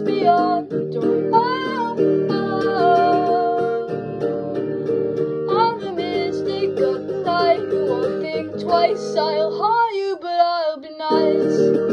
beyond the door. Oh, oh. I'm a mystic of the night who won't think twice. I'll harm you, but I'll be nice.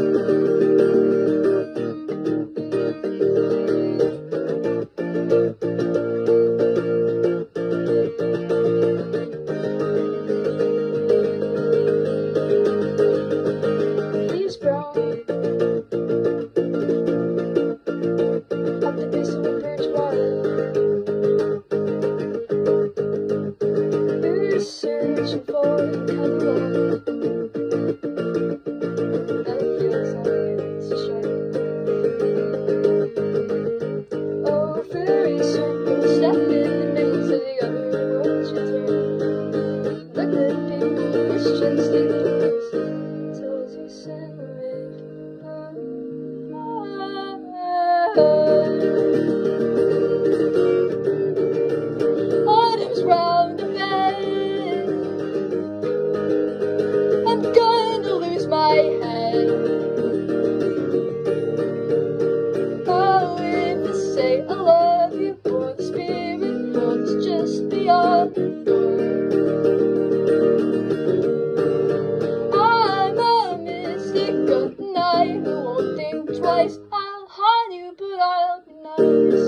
Who won't think twice. I'll haunt you, but I'll be nice.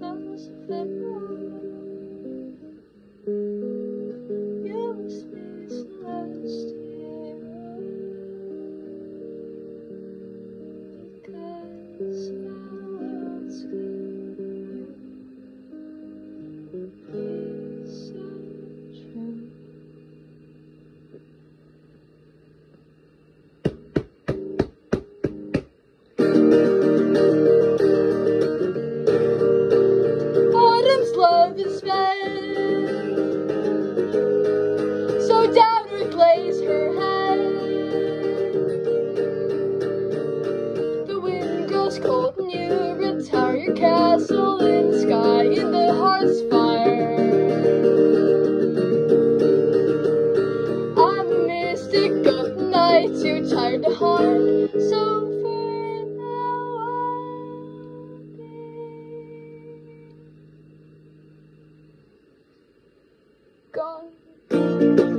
Love's a pharaoh. The sky in the heart's fire. I'm a mystic of night, too tired to haunt. So for now be gone.